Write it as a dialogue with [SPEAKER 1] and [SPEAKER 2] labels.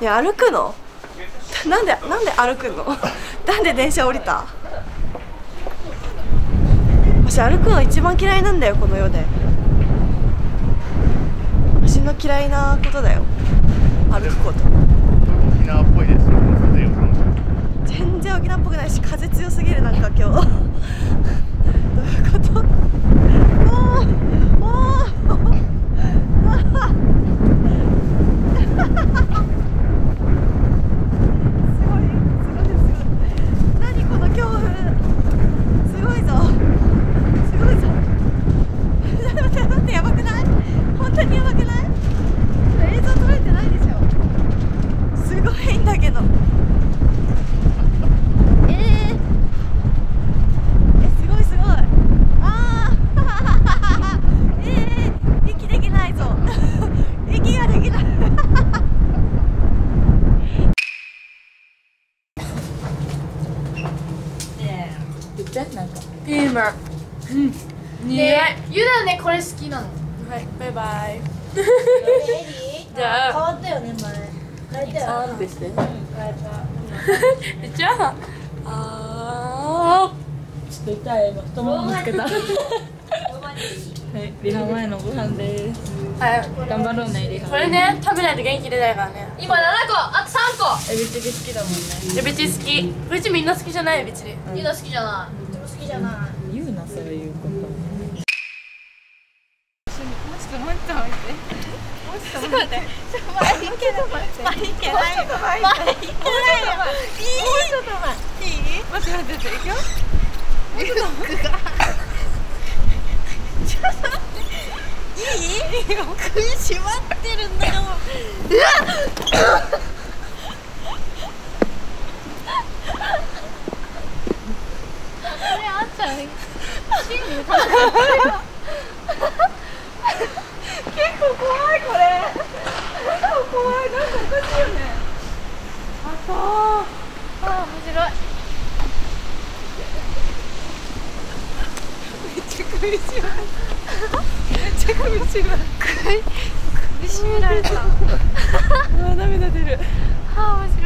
[SPEAKER 1] いや歩くの？なんでなんで歩くの？なんで電車降りた？私歩くの一番嫌いなんだよこの世で。私の嫌いなことだよ。歩くこと
[SPEAKER 2] 沖縄っぽいですよ風よ
[SPEAKER 1] 全然沖縄っぽくないし風強すぎるなんか今日どういうことおーおーすごいすごいすごい何この強風すごいぞすごいぞ待って待って待ってやばくない本当にやばくない映像撮れてないでしょすごいんだけどえー、えすごいすごいああえー、息できないぞ息ができない。
[SPEAKER 3] 言ってなん。か
[SPEAKER 4] ピーマンね。
[SPEAKER 5] ゆだねこれ好きなの。
[SPEAKER 4] はいバイバイ。
[SPEAKER 6] じゃあ。変わったよね前。変えたよ。あんで
[SPEAKER 3] して変え
[SPEAKER 4] たじゃあ。あ
[SPEAKER 3] ちょっと痛い今太もも見つけたはいリハ前のご飯です。ー
[SPEAKER 4] はい
[SPEAKER 6] 頑張ろうねリハ。こ
[SPEAKER 3] れ
[SPEAKER 4] ね食べないと元気出ないからね。今7
[SPEAKER 5] 個あと3
[SPEAKER 3] 個。エビチリ好きだもんね。
[SPEAKER 4] エビチリ好き。うちみんな好きじゃないエビチリ。
[SPEAKER 3] ん。ゆだ
[SPEAKER 5] 好きじゃな
[SPEAKER 6] い。でも好きじゃな
[SPEAKER 3] い言うなそういうこと
[SPEAKER 4] いい食い
[SPEAKER 1] 首まってるんだようわ
[SPEAKER 5] っちゃん真に歌っ結構怖いこれ結
[SPEAKER 4] 構怖いなんかおかしいよねあそうあ面白いめっちゃ苦しいられた。
[SPEAKER 1] うわ涙出る。
[SPEAKER 4] あー面白い